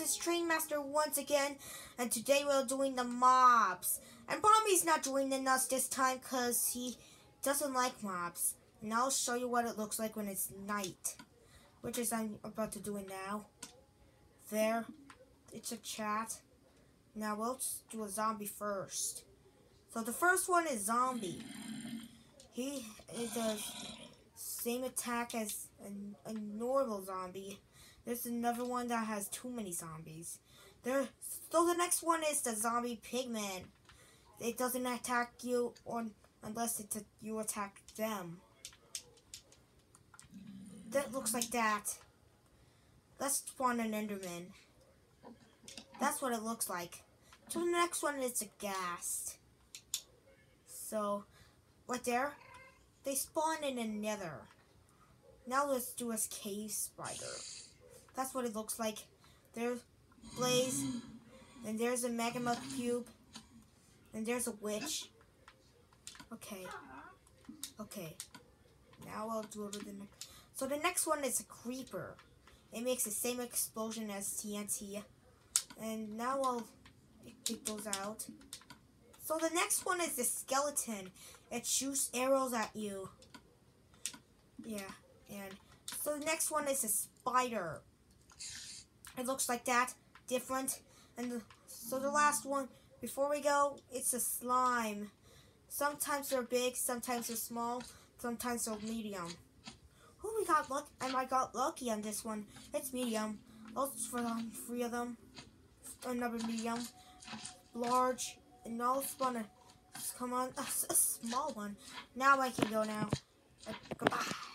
is Train Master once again, and today we're doing the mobs. And Bombi's not joining us this time because he doesn't like mobs. And I'll show you what it looks like when it's night, which is I'm about to do it now. There, it's a chat. Now let's do a zombie first. So the first one is zombie. He does same attack as a, a normal zombie. There's another one that has too many zombies. There. So the next one is the zombie pigman. It doesn't attack you on unless it's a, you attack them. That looks like that. Let's spawn an Enderman. That's what it looks like. So the next one is a ghast. So, right there, they spawn in a nether. Now let's do a cave spider. That's what it looks like. There's Blaze, and there's a magma cube, and there's a witch. Okay. Okay. Now I'll do it the next. So the next one is a creeper. It makes the same explosion as TNT. And now I'll take those out. So the next one is the skeleton. It shoots arrows at you. Yeah, and so the next one is a spider. It looks like that, different. And the, so the last one, before we go, it's a slime. Sometimes they're big, sometimes they're small, sometimes they're medium. Oh, we got luck, and I got lucky on this one. It's medium. Let's for um, three of them. Another medium, large, and now spawn come on, a, a small one. Now I can go now. Uh, goodbye.